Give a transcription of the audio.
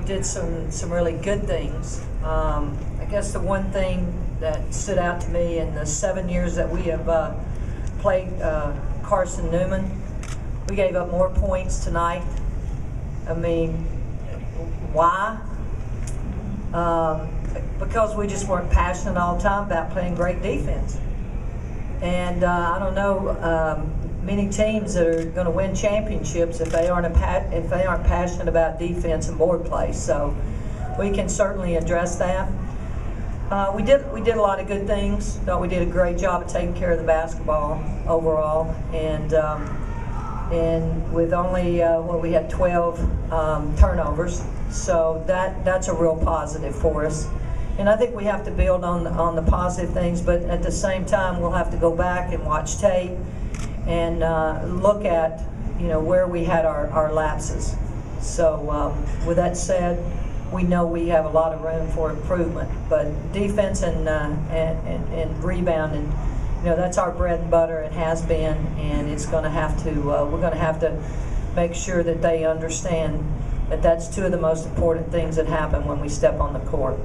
did some, some really good things. Um, I guess the one thing that stood out to me in the seven years that we have uh, played uh, Carson Newman, we gave up more points tonight. I mean, why? Um, because we just weren't passionate all the time about playing great defense. And uh, I don't know um, many teams that are going to win championships if they aren't if they aren't passionate about defense and board play. So we can certainly address that. Uh, we did we did a lot of good things. Thought we did a great job of taking care of the basketball overall, and um, and with only uh, well we had 12 um, turnovers, so that that's a real positive for us. And I think we have to build on on the positive things, but at the same time we'll have to go back and watch tape and uh, look at you know where we had our, our lapses. So um, with that said, we know we have a lot of room for improvement, but defense and uh, and, and, and rebounding, you know that's our bread and butter. It has been, and it's going to have to. Uh, we're going to have to make sure that they understand that that's two of the most important things that happen when we step on the court.